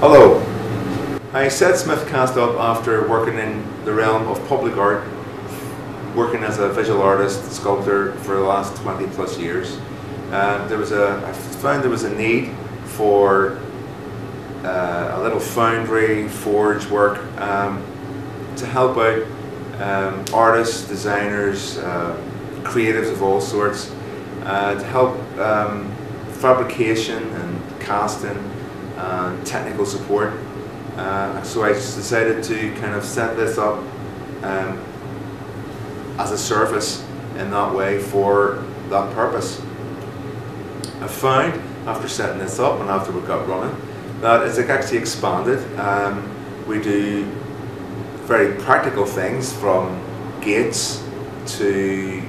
Hello. I set Smith Cast up after working in the realm of public art, working as a visual artist, sculptor for the last 20 plus years. Um, there was a, I found there was a need for uh, a little foundry, forge work um, to help out um, artists, designers, uh, creatives of all sorts, uh, to help um, fabrication and casting and technical support. Uh, so I just decided to kind of set this up um, as a service in that way for that purpose. I found after setting this up and after we got running that it's actually expanded. Um, we do very practical things from gates to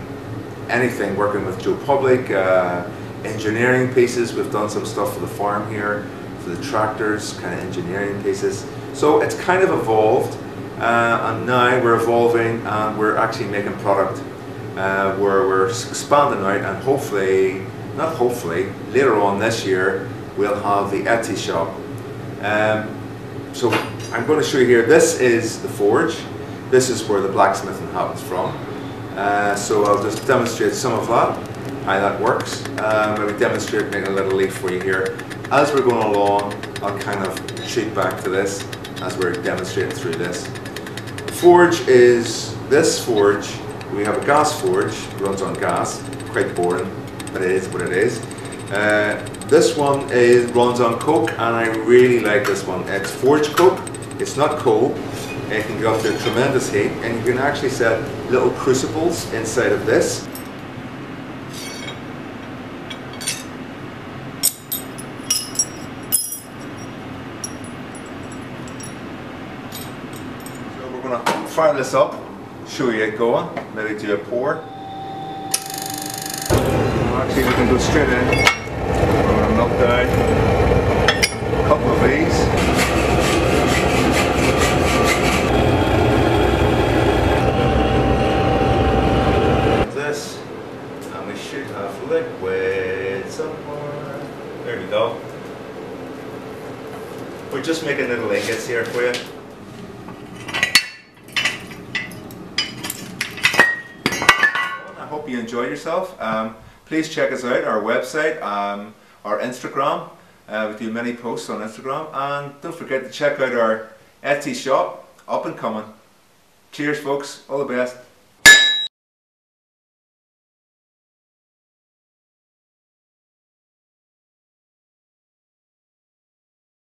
anything working with Joe Public, uh, engineering pieces. We've done some stuff for the farm here, for the tractors, kind of engineering pieces. So it's kind of evolved uh, and now we're evolving and we're actually making product uh, where we're expanding out and hopefully, not hopefully, later on this year we'll have the Etsy shop. Um, so I'm going to show you here, this is the forge. This is where the blacksmithing happens from. Uh, so I'll just demonstrate some of that, how that works. Um, maybe demonstrate making a little leaf for you here. As we're going along, I'll kind of shoot back to this as we're demonstrating through this. Forge is, this forge, we have a gas forge, runs on gas, quite boring, but it is what it is. Uh, this one is, runs on coke and I really like this one. It's forge coke, it's not coal, it can go up to tremendous heat and you can actually set little crucibles inside of this. We're going to fire this up, show you it going, maybe do a pour. Actually we can go straight in. We're going to knock down a couple of these. liquid somewhere. There we go. We're just making little ingots here for you. I you enjoyed yourself. Um, please check us out, our website, um, our Instagram. Uh, we do many posts on Instagram and don't forget to check out our Etsy shop, up and coming. Cheers folks, all the best.